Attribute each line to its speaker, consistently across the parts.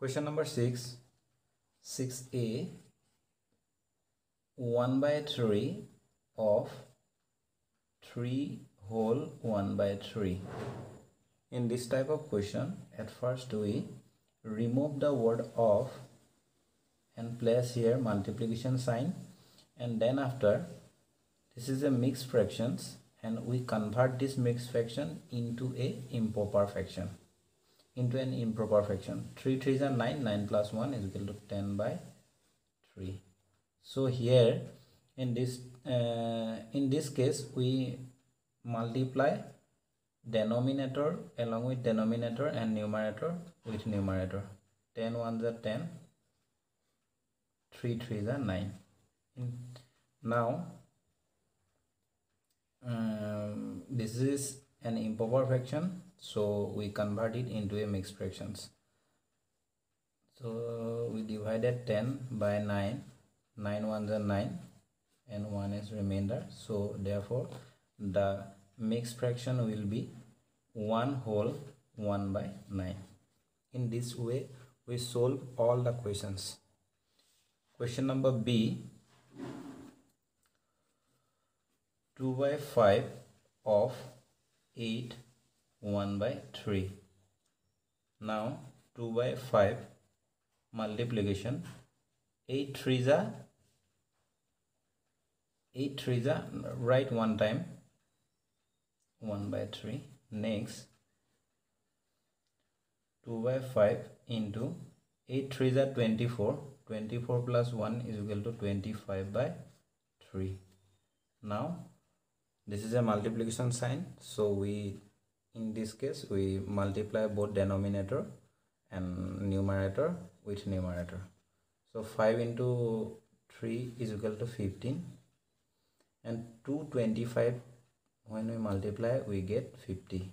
Speaker 1: Question number 6. 6a 1 by 3 of 3 whole 1 by 3. In this type of question, at first we remove the word of and place here multiplication sign and then after this is a mixed fractions and we convert this mixed fraction into a improper fraction into an improper fraction. 3 3 is 9 9 plus 1 is equal to 10 by 3 so here in this uh, in this case we multiply denominator along with denominator and numerator with numerator. 10 1 is 10 3 3 is 9 in, now um, this is an improper fraction so we convert it into a mixed fractions. So we divided 10 by 9 9 ones are 9 and 1 is remainder. So therefore the mixed fraction will be 1 whole 1 by 9 in this way we solve all the questions. Question number b. 2 by 5 of 8 1 by 3 now 2 by 5 multiplication. 8 3s are 8 3s are write one time. 1 by 3 next. 2 by 5 into 8 3s are 24 24 plus 1 is equal to 25 by 3 now this is a multiplication sign. So we in this case we multiply both denominator and numerator with numerator. So 5 into 3 is equal to 15 and 225 when we multiply we get 50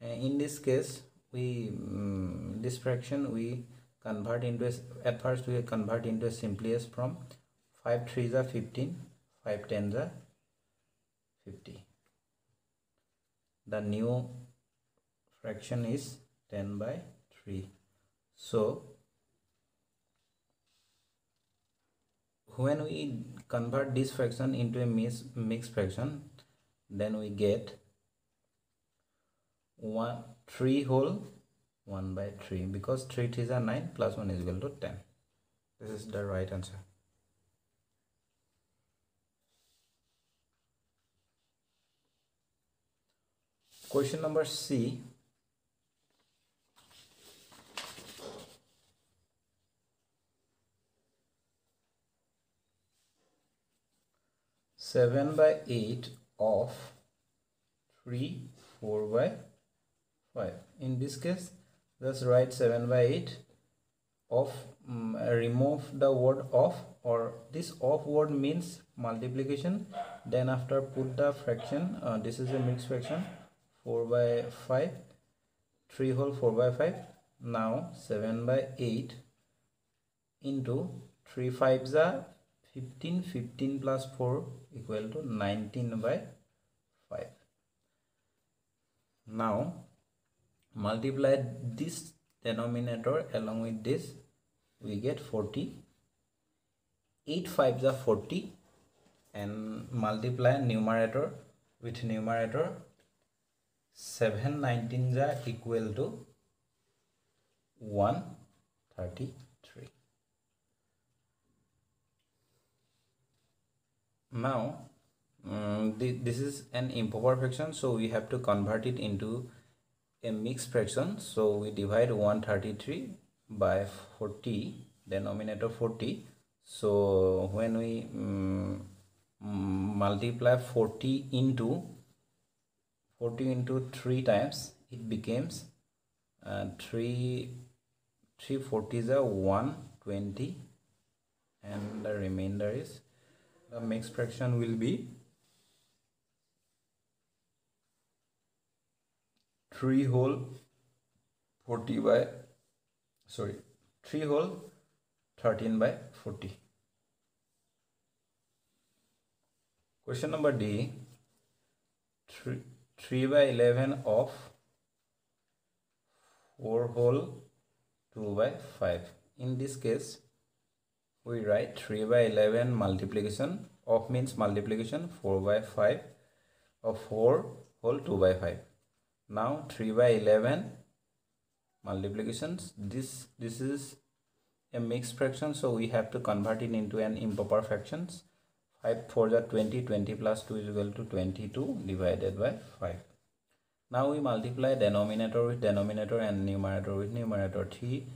Speaker 1: and in this case we um, this fraction we convert into a, at first we convert into a simplest from 5 3s are 15 5 10s are 50 the new fraction is 10 by 3 so when we convert this fraction into a mix, mixed fraction then we get 1 3 whole 1 by 3 because 3 threes are 9 plus 1 is equal to 10 this is the right answer Question number C. Seven by eight of three four by five. In this case, just write seven by eight of um, remove the word of or this of word means multiplication then after put the fraction uh, this is a mixed fraction 4 by 5 3 whole 4 by 5 now 7 by 8 into 3 5s are 15 15 plus 4 equal to 19 by 5 now multiply this denominator along with this we get 40 8 5s are 40 and multiply numerator with numerator 7 19s are equal to 133 now um, th this is an improper fraction so we have to convert it into a mixed fraction. So we divide 133 by 40 denominator 40 so when we um, multiply 40 into 40 into 3 times it becomes uh, 3 3 40s are 120 and the remainder is the mixed fraction will be 3 whole 40 by sorry 3 whole 13 by 40 question number D 3 3 by 11 of 4 whole 2 by 5 in this case we write 3 by 11 multiplication of means multiplication 4 by 5 of 4 whole 2 by 5 now 3 by 11 multiplications. This this is a mixed fraction so we have to convert it into an improper fractions 5 4 the 20 20 plus 2 is equal to 22 divided by 5 now we multiply denominator with denominator and numerator with numerator. 3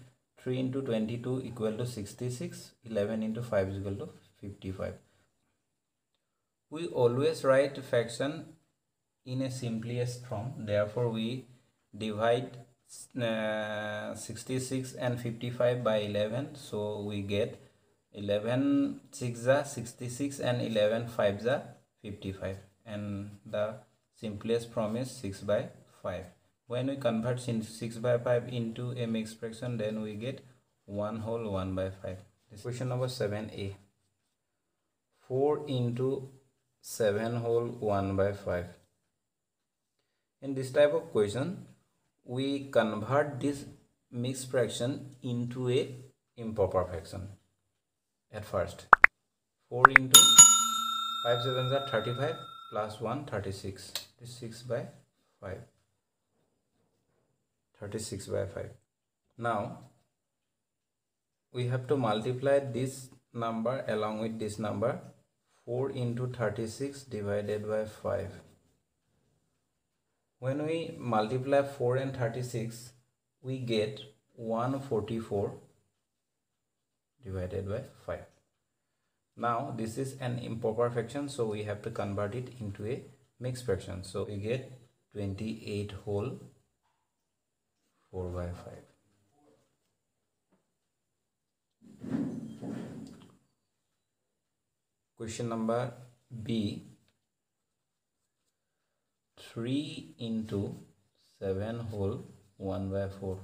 Speaker 1: 3 into 22 equal to 66 11 into 5 is equal to 55 we always write fraction in a simplest form. Therefore we divide uh, 66 and 55 by 11 so we get 11 6 are 66 and 11 5 are 55 and the simplest form is 6 by 5 when we convert 6 by 5 into a mixed fraction then we get 1 whole 1 by 5 this question number 7a 4 into 7 whole 1 by 5 in this type of question we convert this mixed fraction into a improper fraction at first. 4 into 5 sevens are 35 plus 1 36 this 6 by 5 36 by 5 now we have to multiply this number along with this number. 4 into 36 divided by 5 when we multiply 4 and 36 we get 144 divided by 5 now this is an improper fraction so we have to convert it into a mixed fraction. So we get 28 whole 4 by 5 question number b. 3 into 7 whole 1 by 4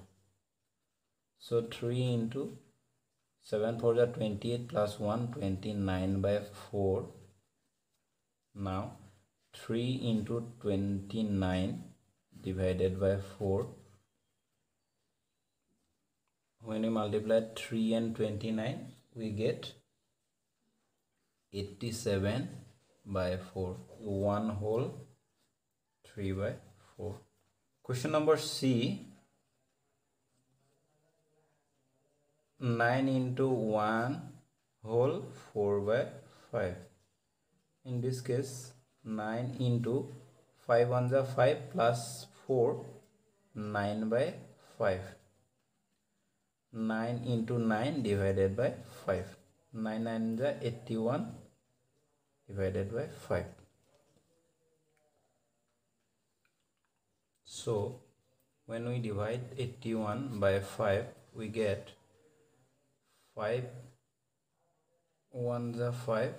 Speaker 1: so 3 into 7 4 are 28 plus 1 29 by 4 now 3 into 29 divided by 4 when we multiply 3 and 29 we get 87 by 4 1 whole 3 by 4 question number c 9 into 1 whole 4 by 5 in this case 9 into 5 on the 5 plus 4 9 by 5 9 into 9 divided by 5 9 9 the 81 divided by 5 so when we divide 81 by 5 we get 5 1 the 5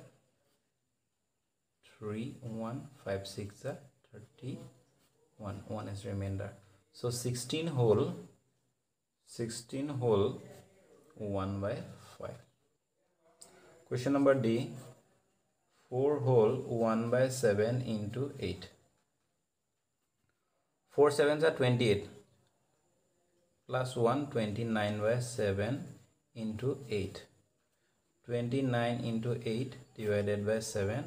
Speaker 1: 3 1 5 6 the 31 1 is remainder. So 16 whole 16 whole 1 by 5 question number d. 4 whole 1 by 7 into 8 4 sevens are 28 plus 1 29 by 7 into 8 29 into 8 divided by 7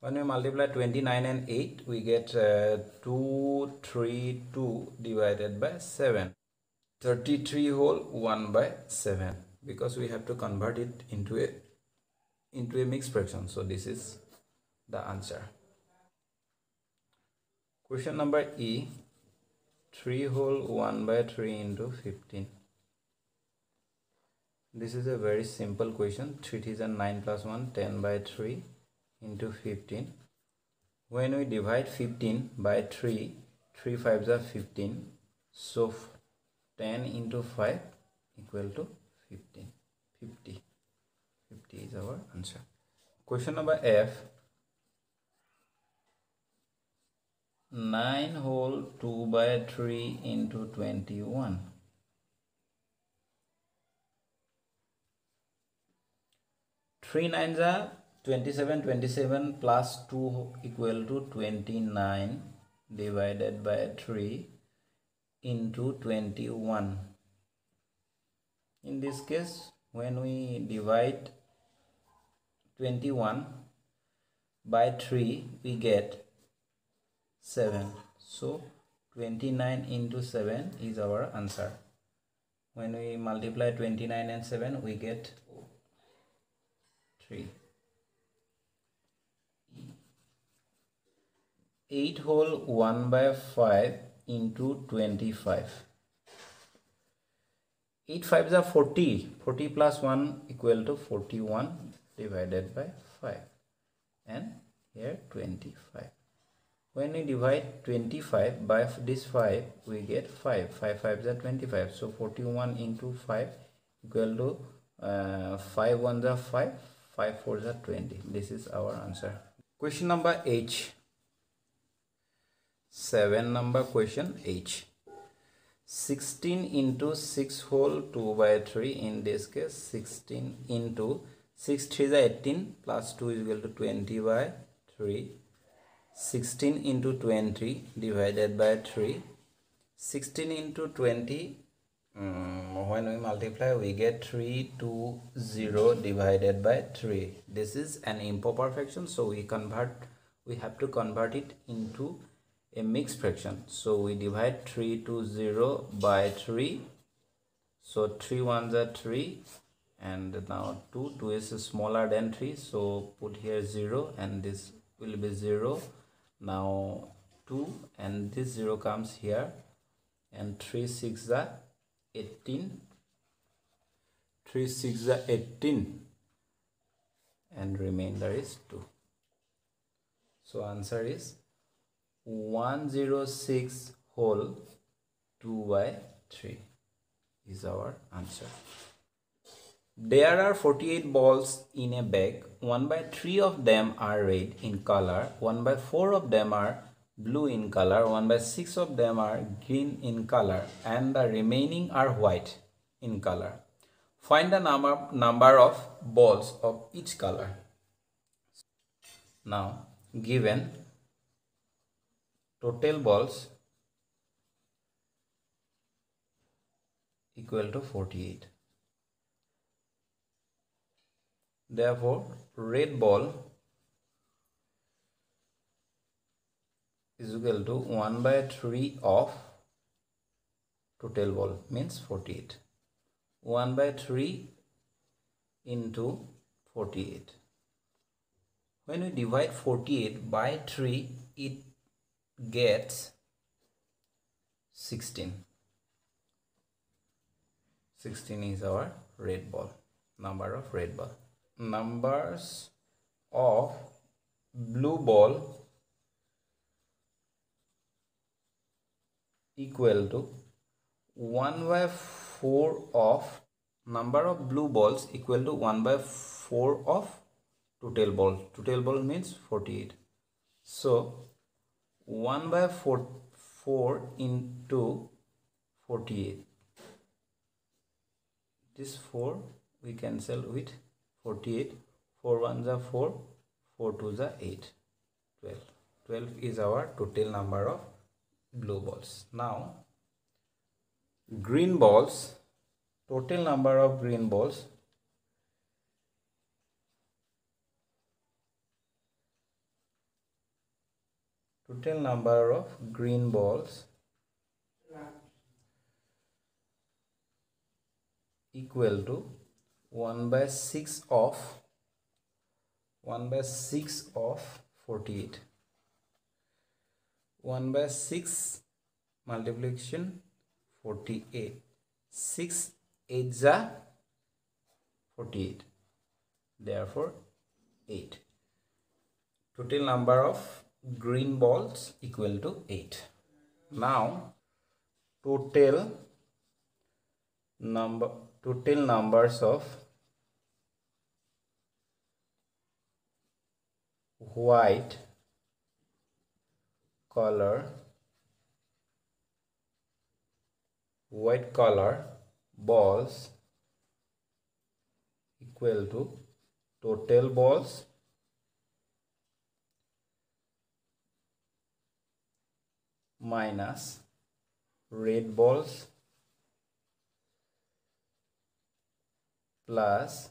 Speaker 1: when we multiply 29 and 8 we get uh, 2 3 2 divided by 7 33 whole 1 by 7 because we have to convert it into a into a mixed fraction. So this is the answer. Question number e. 3 whole 1 by 3 into 15 this is a very simple question. 3 is a 9 plus 1 10 by 3 into 15 when we divide 15 by 3 3 5s are 15 so 10 into 5 equal to 15 50 50 is our answer. Question number f. 9 whole 2 by 3 into 21 3 nines are 27 27 plus 2 equal to 29 divided by 3 into 21 in this case when we divide 21 by 3 we get 7 so 29 into 7 is our answer. When we multiply 29 and 7 we get 3 8 whole 1 by 5 into 25 8 5s are 40 40 plus 1 equal to 41 divided by 5 and here 25 when we divide 25 by this 5 we get 5 5 5s are 25 so 41 into 5 equal to uh, 5 1s are 5 5 4s are 20 this is our answer. Question number h. 7 number question h. 16 into 6 whole 2 by 3 in this case 16 into 6 3 is 18 plus 2 is equal to 20 by 3 16 into 20 divided by 3 16 into 20 um, when we multiply we get 3 to 0 divided by 3 this is an improper fraction so we convert we have to convert it into a mixed fraction. So we divide 3 to 0 by 3 so 3 ones are 3 and now 2 2 is smaller than 3 so put here 0 and this will be 0 now 2 and this 0 comes here and 3 6 are 18 3 6 are 18 and remainder is 2 so answer is 106 whole 2 by 3 is our answer. There are 48 balls in a bag. 1 by 3 of them are red in color. 1 by 4 of them are blue in color. 1 by 6 of them are green in color. And the remaining are white in color. Find the number, number of balls of each color. Now, given total balls equal to 48 therefore red ball is equal to 1 by 3 of total ball means 48 1 by 3 into 48 when we divide 48 by 3 it gets 16 16 is our red ball number of red ball. Numbers of blue ball equal to 1 by 4 of number of blue balls equal to 1 by 4 of total ball. Total ball means 48 so 1 by 4, 4 into 48 this 4 we cancel with 48 4 1s are 4 4 2s are 8 12 12 is our total number of blue balls. Now green balls total number of green balls total number of green balls equal to 1 by 6 of 1 by 6 of 48 1 by 6 multiplication 48 6 8 are 48 therefore 8 total number of green balls equal to 8 now total number total numbers of white color white color balls equal to total balls. Minus red balls plus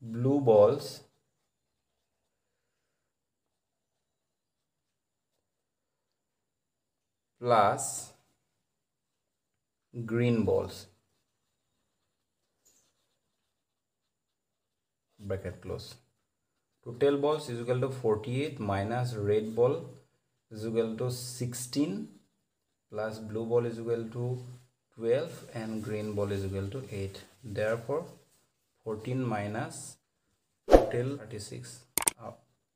Speaker 1: blue balls plus green balls. Bracket close. Total balls is equal to 48 minus red ball is equal to 16 plus blue ball is equal to 12 and green ball is equal to 8 therefore 14 minus total 36 uh,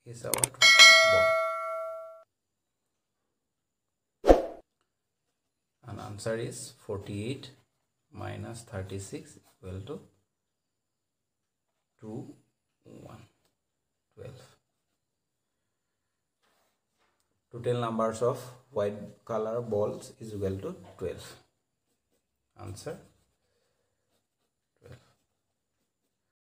Speaker 1: is our ball and answer is 48 minus 36 equal to 2 1 12 total numbers of white color balls is equal to 12 answer